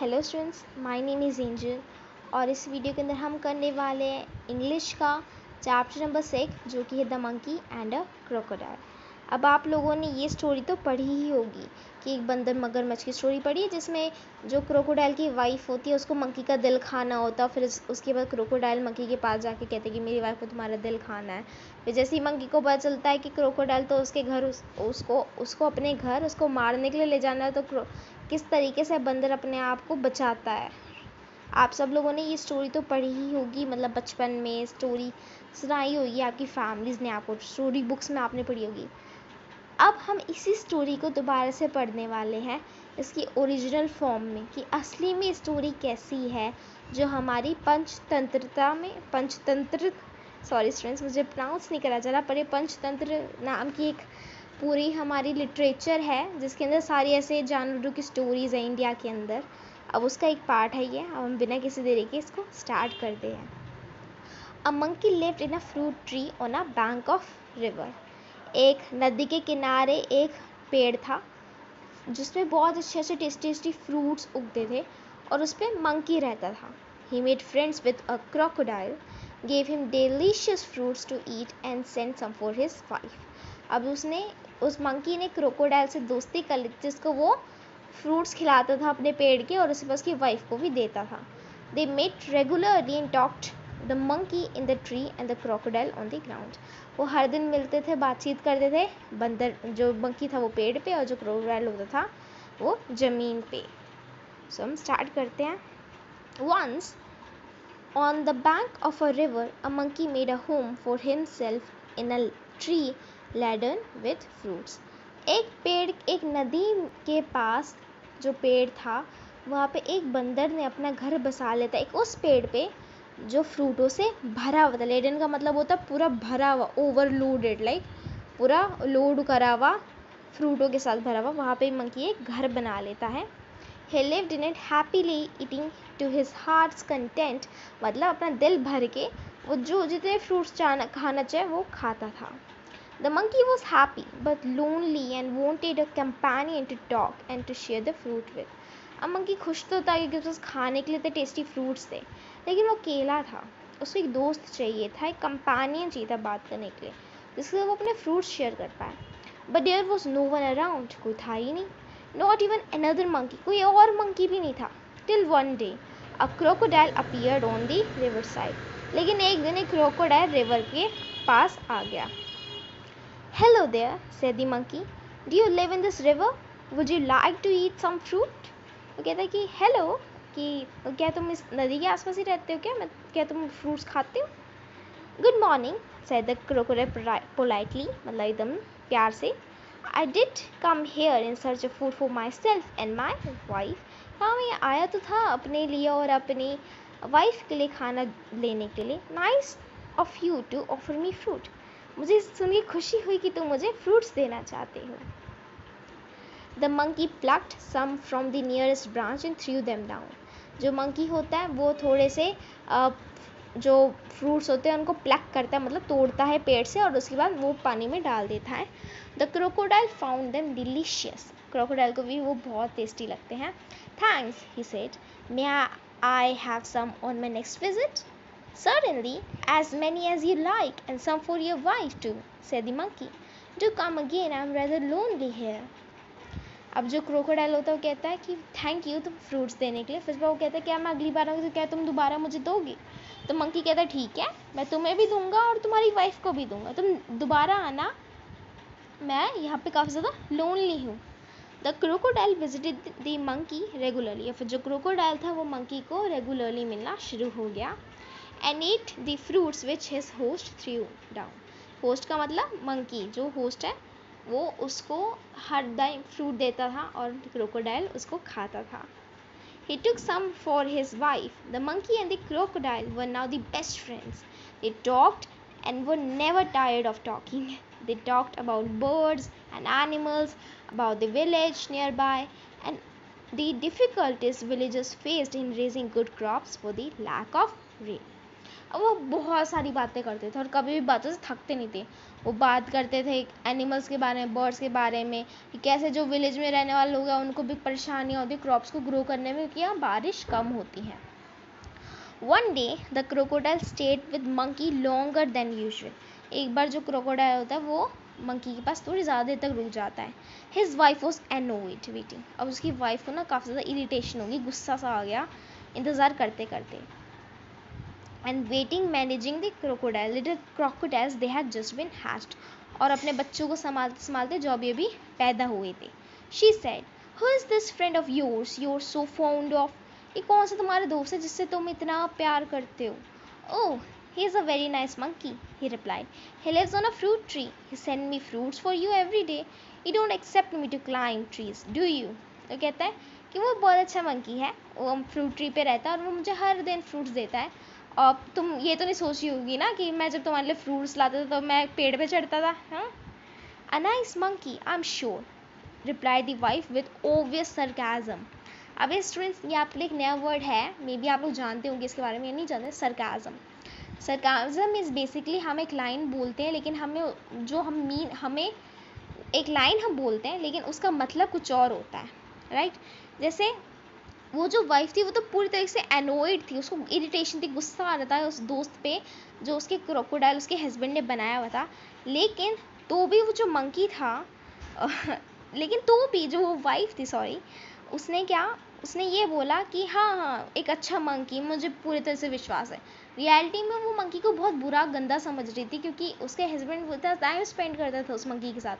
Hello students my name is Angel और इस video के अंदर हम करने वाले हैं इंग्लिश का चैप्टर नंबर सिक्स जो कि है the monkey and a crocodile अब आप लोगों ने ये स्टोरी तो पढ़ी ही होगी कि एक बंदर मगरमच्छ की स्टोरी पढ़ी है जिसमें जो क्रोकोडाइल की वाइफ होती है उसको मंकी का दिल खाना होता है फिर उसके बाद क्रोकोडाइल मंकी के पास जाके कहते हैं कि मेरी वाइफ को तुम्हारा दिल खाना है। फिर जैसे ही मंकी को पता चलता है कि क्रोकोडाइल तो उसके घर उस, उसको उसको अपने घर उसको मारने के लिए ले जाना है तो किस तरीके से बंदर अपने आप को बचाता है? आप सब लोगों ने ये स्टोरी तो पढ़ी ही होगी मतलब बचपन में स्टोरी सुनाई होगी आपकी फैमिलीज़ ने आपको स्टोरी बुक्स में आपने पढ़ी होगी। अब हम इसी स्टोरी को दोबारा से पढ़ने वाले हैं, इसकी ओरिजिनल फॉर्म में, कि असली में स्टोरी कैसी है, जो हमारी पंचतंत्रता में, पंचतंत्र सॉरी स्टूडेंट्स मुझे प्रोनाउंस नहीं करा चला पर ये पंचतंत्र नाम की एक पूरी हमारी लिटरेचर है, जिसके अंदर सारी ऐसे जानवरों की स्टोरीज़ हैं इंडिया के अंदर। अब उसका एक पार्ट है ये, अब हम बिना किसी देरी के इसको स्टार्ट करते हैं। A monkey lived in a fruit tree on a bank of river एक नदी के किनारे एक पेड़ था, जिसमें बहुत अच्छे अच्छे टेस्टी टेस्टी फ्रूट्स उगते थे और उस पर मंकी रहता था। He made friends with a crocodile gave him delicious fruits to eat and send some for his wife अब उसने, उस मंकी ने क्रोकोडाइल से दोस्ती कर ली, जिसको वो फ्रूट्स खिलाता था अपने पेड़ के और पास उसकी वाइफ को भी देता था। They met regularly and talked the monkey in the tree and the crocodile on the ground वो हर दिन मिलते थे, बातचीत करते थे। बंदर, जो मंकी था वो पेड़ पे और जो क्रोकोडाइल होता था वो ज़मीन पे। सो हम स्टार्ट करते हैं। On the bank of a river a monkey made a home for himself in a tree laden with fruits एक पेड़, एक नदी के पास जो पेड़ था, वहाँ पे एक बंदर ने अपना घर बसा लेता, एक उस पेड़ पे जो फ्रूटों से भरा हुआ था। लेडन का मतलब होता है पूरा भरा हुआ ओवरलोडेड लाइक पूरा लोड करा हुआ, फ्रूटों के साथ भरा हुआ। वहाँ पे मंकी एक घर बना लेता है। He lived in it happily, eating to his heart's content मतलब अपना दिल भर के वो जो जितने फ्रूट्स चाहना खाना चाहे वो खाता था। The monkey was happy, but lonely and wanted a companion to talk and to share the fruit with. अब मंकी खुश तो था क्योंकि उसको खाने के लिए तो टेस्टी फ्रूट्स थे। लेकिन वो अकेला था उसको एक दोस्त चाहिए था एक कंपेनियन चाहिए था बात करने के लिए जिससे वो अपने फ्रूट्स शेयर कर पाए but there was no one around कोई था ही नहीं नॉट इवन अनदर मंकी कोई और मंकी भी नहीं था till one day a crocodile appeared on the river side लेकिन एक दिन एक क्रोकोडाइल रिवर के पास आ गया hello there, said the monkey. Do you live in this river? Would you like to eat some fruit? वो कहता है कि हेलो कि क्या तुम इस नदी के आसपास ही रहते हो क्या? मैं, क्या तुम फ्रूट्स खाते हो? Good morning said the politely मतलब एकदम प्यार से। I did come here in search of food for myself and my wife हाँ मैं आया तो था अपने लिए और अपनी वाइफ के लिए खाना लेने के लिए। Nice of you to offer me fruit मुझे सुन के खुशी हुई कि तुम मुझे फ्रूट्स देना चाहते हो। The monkey plucked some from the nearest branch and threw them down जो मंकी होता है वो थोड़े से जो फ्रूट्स होते हैं उनको प्लक करता है मतलब तोड़ता है पेड़ से और उसके बाद वो पानी में डाल देता है। The crocodile found them delicious crocodile को भी वो बहुत टेस्टी लगते हैं। Thanks he said may I have some on my next visit Certainly, as many as you like, and some for your wife too, said the monkey. Do come again, I am rather lonely here. अब जो crocodile होता है, वो कहता है कि thank you तुम fruits देने के लिए. फिर वो कहता है क्या मैं अगली बार आऊँगी तो क्या तुम दोबारा मुझे दोगी? तो मंकी कहता है, ठीक है, मैं तुम्हें भी दूँगा और तुम्हारी वाइफ को भी दूँगा। तुम दोबारा आना। मैं यहाँ पे काफ़ी ज़्यादा लोनली हूँ। The crocodile visited the monkey regularly फिर जो क्रोकोडाइल था, वो मंकी को रेगुलरली मिलना शुरू हो गया। And eat the fruits which his host threw down host का मतलब मंकी जो होस्ट है वो उसको हर टाइम फ्रूट देता था और क्रोकोडाइल उसको खाता था He took some for his wife. The monkey and the crocodile were now the best friends. They talked and were never tired of talking. They talked about birds and animals, about the village nearby, and the difficulties villagers faced in raising good crops for the lack of rain. वो बहुत सारी बातें करते थे और कभी भी बातों से थकते नहीं थे। वो बात करते थे एनिमल्स के बारे में बर्ड्स के बारे में, कि कैसे जो विलेज में रहने वाले लोग हैं, उनको भी परेशानियाँ होती क्रॉप्स को ग्रो करने में, कि यहाँ बारिश कम होती है। One day the crocodile stayed with monkey longer than usual एक बार जो क्रोकोडाइल होता है, वो मंकी के पास थोड़ी ज़्यादा देर तक रुक जाता है। हिज वाइफ वॉज़ एनोवेट वेटिंग अब उसकी वाइफ को ना काफ़ी ज़्यादा इरीटेशन होगी, गुस्सा सा आ गया, इंतज़ार करते करते and waiting managing the crocodile little crocodiles they had just been hatched और अपने बच्चों को संभालते संभालते जो अभी अभी पैदा हुए थे she said who is this friend of yours your so fond of ये कौन सा तुम्हारा दोस्त है जिससे तुम इतना प्यार करते हो ओह He is a very nice monkey, he replied. He lives on a fruit tree. He sends me fruits for you every day. You don't accept me to climb trees, do you? तो कहता है कि वो बहुत अच्छा monkey है वो fruit tree पे रहता है और वो मुझे हर दिन फ्रूट्स देता है और तुम ये तो नहीं सोची होगी ना कि मैं जब तुम्हारे लिए फ्रूट्स लाता था तो मैं पेड़ पे चढ़ता था हाँ? A nice monkey I am sure replied the wife with obvious sarcasm अब ये स्टूडेंट्स ये आपके लिए एक नया वर्ड है मे बी आप लोग जानते होंगे इसके बारे में नहीं जानते सरकाजम सरकाजम इज़ बेसिकली हम एक लाइन बोलते हैं, लेकिन हमें जो हम मीन हमें एक लाइन हम बोलते हैं, लेकिन उसका मतलब कुछ और होता है राइट जैसे वो जो वाइफ थी, वो तो पूरी तरीके से एनोइड थी। उसको इरिटेशन थी, गुस्सा आ रहा था उस दोस्त पे, जो उसके क्रोकोडाइल उसके हस्बैंड ने बनाया हुआ था। लेकिन तो भी वो जो मंकी था, लेकिन तो भी जो वो वाइफ थी सॉरी उसने क्या, उसने ये बोला कि हाँ हाँ एक अच्छा मंकी मुझे पूरी तरह से विश्वास है। रियलिटी में वो मंकी को बहुत बुरा, गंदा समझ रही थी, क्योंकि उसके हस्बैंड उतना टाइम स्पेंड करता था उस मंकी के साथ।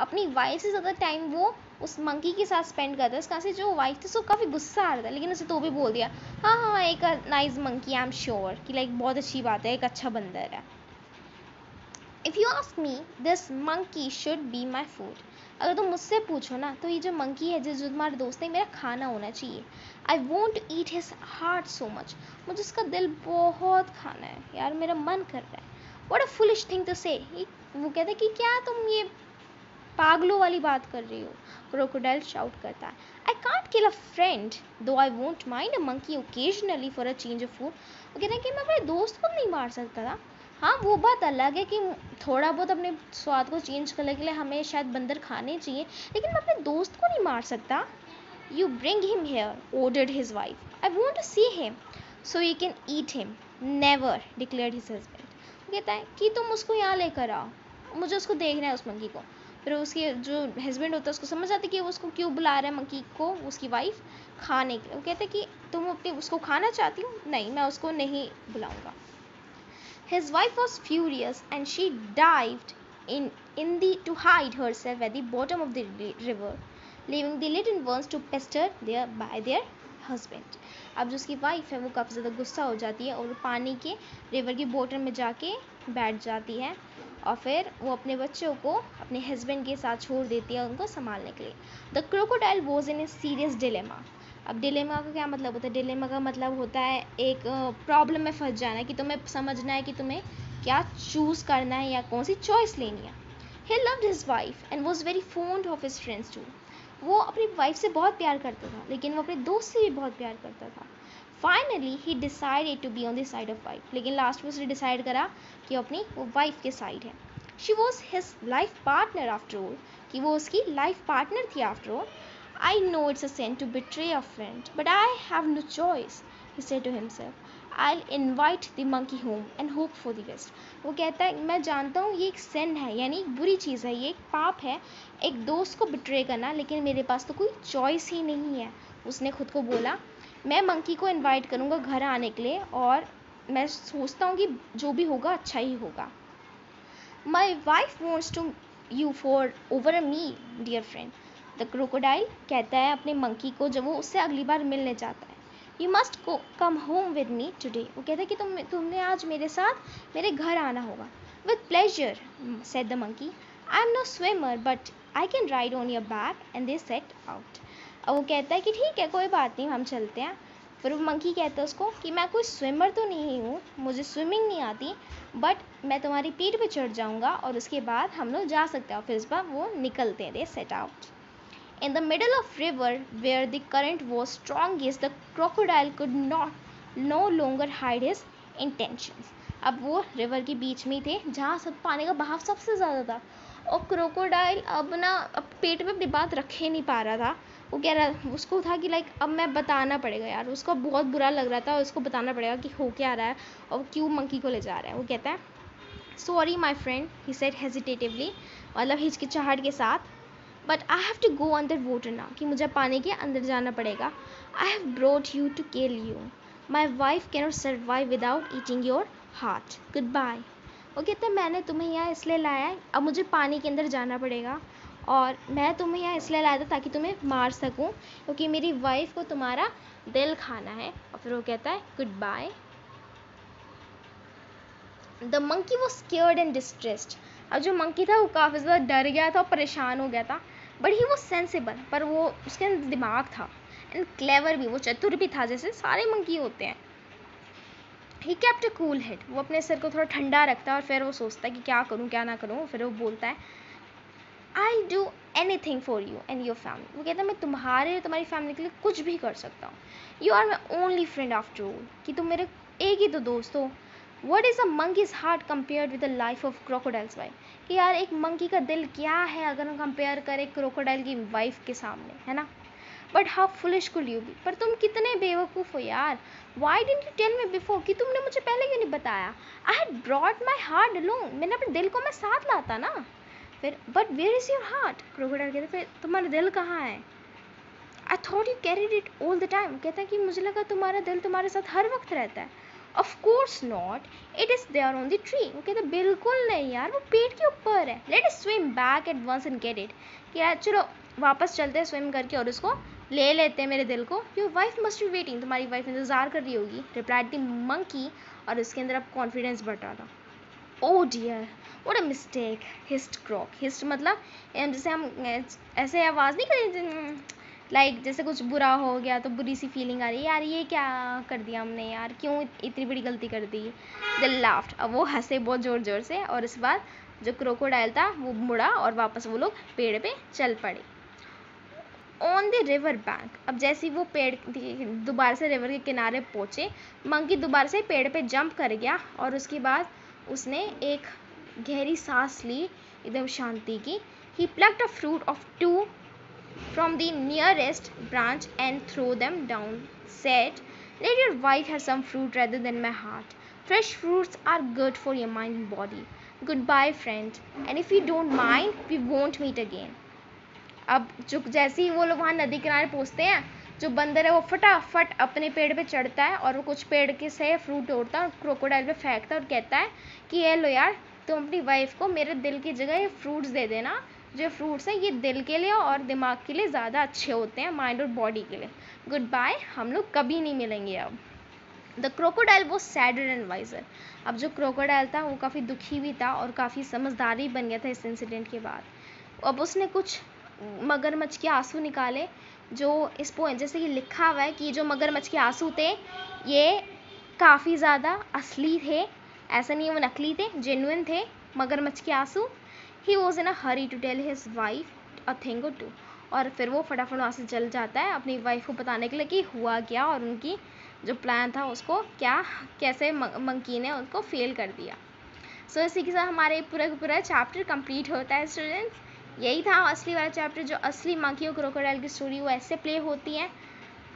अपनी वाइफ से ज़्यादा टाइम वो उस मंकी के साथ स्पेंड करता था उसका से जो वाइफ थी, उसको काफ़ी गुस्सा आ रहा था, लेकिन उसे तो भी बोल दिया हाँ हाँ एक nice monkey I am sure कि लाइक बहुत अच्छी बात है, एक अच्छा बंदर है। If you ask me this monkey should be my food अगर तुम मुझसे पूछो ना तो ये जो मंकी है, जिस जो तुम्हारे दोस्त है मेरा खाना होना चाहिए I want eat his heart so much मुझे उसका दिल बहुत खाना है। यार, मेरा मन कर रहा है। What a foolish thing to say वो कहते कि क्या तुम ये पागलों वाली बात कर रही हो। क्रोकोडाइल शाउट करता है। I can't kill a friend though I won't mind a monkey occasionally for a change of food वो कहते हैं कि मैं अपने दोस्त को नहीं मार सकता था। हाँ वो बात अलग है कि थोड़ा बहुत अपने स्वाद को चेंज करने के लिए हमें शायद बंदर खाने चाहिए, लेकिन मैं अपने दोस्त को नहीं मार सकता। You bring him here ordered his wife I want to see him so you can eat him never declare his husband वो कहता है कि तुम उसको यहाँ लेकर आओ। मुझे उसको देखना है उस मंकी को। फिर उसके जो हस्बैंड होता है उसको समझ आती कि वो उसको क्यों बुला रहा है मंकी को उसकी वाइफ खाने के लिए। वो कहते कि तुम अपने उसको खाना चाहती हो? नहीं मैं उसको नहीं बुलाऊँगा। His wife was furious and she dived in, in the, to hide herself at the bottom of the river, leaving the little ones to pester their, by their husband. अब जो उसकी वाइफ है वो काफ़ी ज़्यादा गुस्सा हो जाती है और पानी के रिवर की बॉटम में जाके बैठ जाती है। और फिर वो अपने बच्चों को अपने हस्बैंड के साथ छोड़ देती है उनको संभालने के लिए। The crocodile was in a serious dilemma अब डिलेमा का क्या मतलब होता है? डिलेमा का मतलब होता है एक प्रॉब्लम में फंस जाना है कि तुम्हें समझना है कि तुम्हें क्या चूज़ करना है या कौन सी चॉइस लेनी है। He loved his wife and was very fond of his friends too वो अपनी वाइफ से बहुत प्यार करता था, लेकिन वो अपने दोस्त से भी बहुत प्यार करता था। Finally he decided to be on the side of wife लेकिन लास्ट में उसने डिसाइड करा कि अपनी वो वाइफ के साइड है। She was his life partner after all कि वो उसकी लाइफ पार्टनर थी after all I know it's a sin to betray a friend, but I have no choice, he said to himself. I'll invite the monkey home and hope for the best. वो कहता है मैं जानता हूँ ये एक सिन है यानी एक बुरी चीज़ है ये एक पाप है। एक दोस्त को बिट्रे करना लेकिन मेरे पास तो कोई चॉइस ही नहीं है। उसने खुद को बोला मैं मंकी को इनवाइट करूँगा घर आने के लिए और मैं सोचता हूँ कि जो भी होगा अच्छा ही होगा। My wife wants to you for over a me dear friend the crocodile कहता है अपने मंकी को जब वो उससे अगली बार मिलने जाता है। यू मस्ट को come home with me today वो कहता है कि तुम, तुमने आज मेरे साथ मेरे घर आना होगा। With pleasure said the monkey I am no swimmer but I can ride on your back and they set out अब वो कहता है कि ठीक है कोई बात नहीं हम चलते हैं। फिर वो मंकी कहता है उसको कि मैं कोई स्विमर तो नहीं हूँ मुझे स्विमिंग नहीं आती बट मैं तुम्हारी पीठ पे चढ़ जाऊँगा और उसके बाद हम लोग जा सकते हैं और फिर इस बार वो निकलते हैं they set out In the middle of river where the current was strongest, the crocodile could not no longer hide his intentions अब वो रिवर के बीच में ही थे जहाँ सब पानी का बहाव सबसे ज़्यादा था। और क्रोकोडाइल अब ना, अब पेट में अपनी बात रख ही नहीं पा रहा था। वो कह रहा, उसको था कि लाइक अब मैं बताना पड़ेगा यार। उसको बहुत बुरा लग रहा था और उसको बताना पड़ेगा कि हो क्या रहा है और क्यों मंकी को ले जा रहा है। वो कहता है sorry my friend he said hesitatively मतलब हिचकिचाहट के साथ but I have to go under water ना कि मुझे पानी के अंदर जाना पड़ेगा। I have brought you to kill you my wife cannot survive without eating your heart goodbye वो कहते हैं, मैंने तुम्हें यहाँ इसलिए लाया है, अब मुझे पानी के अंदर जाना पड़ेगा और मैं तुम्हें यहाँ इसलिए लाया था ताकि तुम्हें मार सकूँ, क्योंकि मेरी वाइफ को तुम्हारा दिल खाना है। और फिर वो कहता है गुड बाय द मंकी वो स्केयर्ड एंड डिस्ट्रेस्ड अब जो मंकी था, वो काफ़ी ज़्यादा डर गया था और परेशान हो गया था बट ही वो सेंसिबल पर वो उसके अंदर दिमाग था एंड क्लेवर भी, वो चतुर भी था, जैसे सारे मंकी होते हैं। ही कैप्ट कूल हेड वो अपने सिर को थोड़ा ठंडा रखता है और फिर वो सोचता है कि क्या करूँ, क्या ना करूँ, फिर वो बोलता है I do anything for you and your family वो कहता है, मैं तुम्हारे और तुम्हारी फैमिली के लिए कुछ भी कर सकता हूँ। You are my only friend after all कि तुम मेरे एक ही तो दोस्त हो। What is a monkey's heart compare with the life of crocodile's wife कि यार, एक मंकी का दिल क्या है अगर हम कंपेयर करें क्रोकोडाइल की वाइफ के सामने, है ना? But how foolish could you be पर तुम कितने बेवकूफ़ हो यार। Why didn't you tell me before कि तुमने मुझे पहले क्यों नहीं बताया? I had brought my heart alone मैंने अपने दिल को मैं साथ लाता ना। फिर but where is your heart crocodile कहते फिर तुम्हारा दिल कहाँ है? I thought you carried it all the time कहता है कि मुझे लगा तुम्हारा दिल तुम्हारे साथ हर वक्त रहता है। Of course not it is there on the tree वो कहते बिल्कुल नहीं यार। वो पेट के ऊपर है। Let it swim back at once and get it कि यार, चलो, वापस चलते हैं स्विम करके और उसको ले लेते हैं मेरे दिल को। Your wife must be waiting तुम्हारी वाइफ इंतज़ार कर रही होगी। रिप्लाइड द मंकी और उसके अंदर अब कॉन्फिडेंस बढ़ रहा था ओ dear what a mistake hissed croc hissed मतलब जैसे हम ऐसे आवाज़ नहीं करें लाइक like, जैसे कुछ बुरा हो गया तो बुरी सी फीलिंग आ रही है। यार ये क्या कर दिया हमने यार? क्यों इतनी बड़ी गलती कर दी? द लाफ्ट अब वो हंसे बहुत ज़ोर ज़ोर से और इस बार जो क्रोकोडाइल था वो मुड़ा और वापस वो लोग पेड़ पे चल पड़े। ऑन द रिवर बैंक अब जैसे वो पेड़ दोबारा से रिवर के किनारे पहुँचे मंकी दोबारा से पेड़ पे जंप कर गया और उसके बाद उसने एक गहरी सांस ली, एकदम शांति की। He plucked a fruit of two from the nearest branch and throw them down said let your wife has some fruit rather than my heart fresh fruits are good for your mind body good bye friend and if you don't mind we won't meet again अब जो जैसे ही वो लोग वहाँ नदी किनारे पहुँचते हैं, जो बंदर है वो फटाफट अपने पेड़ पे चढ़ता है और वो कुछ पेड़ के से फ्रूट तोड़ता है और क्रोकोडाइल पे फेंकता है और कहता है कि, ये लो यार, तुम अपनी वाइफ को मेरे दिल की जगह ये फ्रूट्स दे देना, जो फ्रूट्स हैं ये दिल के लिए और दिमाग के लिए ज़्यादा अच्छे होते हैं माइंड और बॉडी के लिए। गुड बाय हम लोग कभी नहीं मिलेंगे अब। द क्रोकोडाइल वो सैडर एंड वाइजर अब जो क्रोकोडाइल था, वो काफ़ी दुखी भी था और काफ़ी समझदारी बन गया था इस इंसिडेंट के बाद। अब उसने कुछ मगरमच्छ के आँसू निकाले जो इस पोएम जैसे कि लिखा हुआ है कि जो मगरमच्छ के आँसू थे ये काफ़ी ज़्यादा असली थे। ऐसा नहीं वो नकली थे जेनुइन थे मगरमच्छ के आँसू। He was in a hurry to tell his wife a thing two और फिर वो फटाफट वहाँ से चल जाता है अपनी वाइफ को बताने के लिए कि हुआ क्या और उनकी जो प्लान था उसको क्या कैसे मंकी ने उनको फेल कर दिया। सो so, इसी के साथ हमारे पूरा पूरा चैप्टर कंप्लीट होता है स्टूडेंट्स यही था असली वाला चैप्टर जो असली मंकी और क्रोकोडाइल की स्टोरी वो ऐसे प्ले होती है।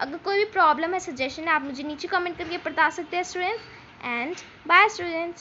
अगर कोई भी प्रॉब्लम है सजेशन है, आप मुझे नीचे कमेंट करके बता सकते हैं स्टूडेंट्स एंड बाय स्टूडेंट्स